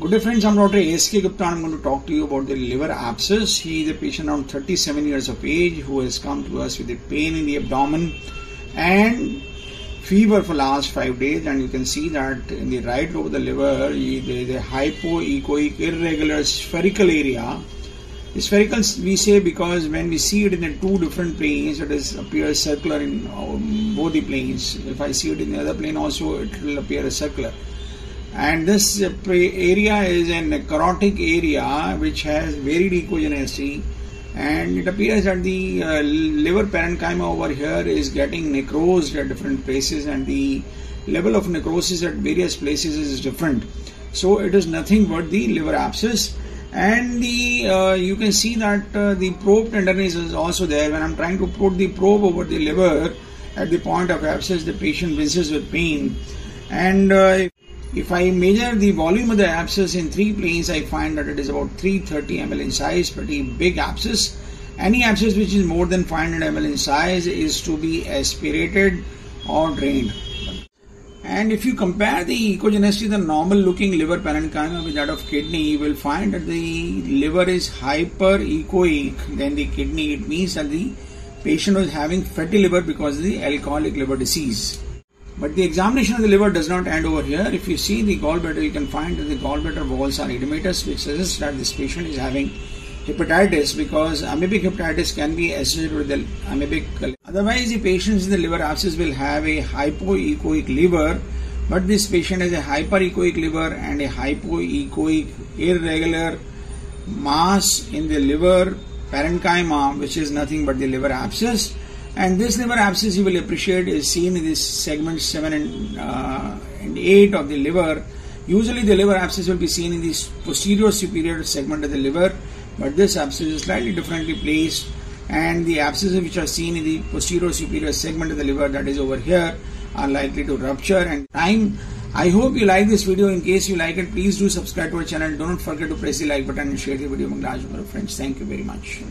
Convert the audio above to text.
Good day friends, I'm Dr. S.K. Gupta I'm going to talk to you about the liver abscess. He is a patient around 37 years of age who has come to us with a pain in the abdomen and fever for last 5 days and you can see that in the right lobe of the liver there is a hypoechoic irregular spherical area. The spherical we say because when we see it in the two different planes it is appears circular in um, both the planes. If I see it in the other plane also it will appear circular and this area is a necrotic area which has varied echogenicity and it appears that the uh, liver parenchyma over here is getting necrosed at different places and the level of necrosis at various places is different. So it is nothing but the liver abscess. And the uh, you can see that uh, the probe tenderness is also there. When i'm trying to put the probe over the liver at the point of abscess the patient winces with pain. And uh, if I measure the volume of the abscess in three planes, I find that it is about 330 ml in size, pretty big abscess. Any abscess which is more than 500 ml in size is to be aspirated or drained. And if you compare the echogenicity of the normal looking liver parenchyma with that of kidney, you will find that the liver is hyper echoic than the kidney. It means that the patient was having fatty liver because of the alcoholic liver disease. But the examination of the liver does not end over here. If you see the gallbladder, you can find that the gallbladder walls are edematous, which suggests that this patient is having hepatitis because amoebic hepatitis can be associated with the amoebic. Otherwise, the patients in the liver abscess will have a hypoechoic liver, but this patient has a hyperechoic liver and a hypoechoic irregular mass in the liver parenchyma, which is nothing but the liver abscess and this liver abscess you will appreciate is seen in this segment 7 and, uh, and 8 of the liver. Usually the liver abscess will be seen in the posterior superior segment of the liver, but this abscess is slightly differently placed and the abscesses which are seen in the posterior superior segment of the liver that is over here are likely to rupture and time. I hope you like this video. In case you like it, please do subscribe to our channel. Do not forget to press the like button and share the video with large number of friends. Thank you very much.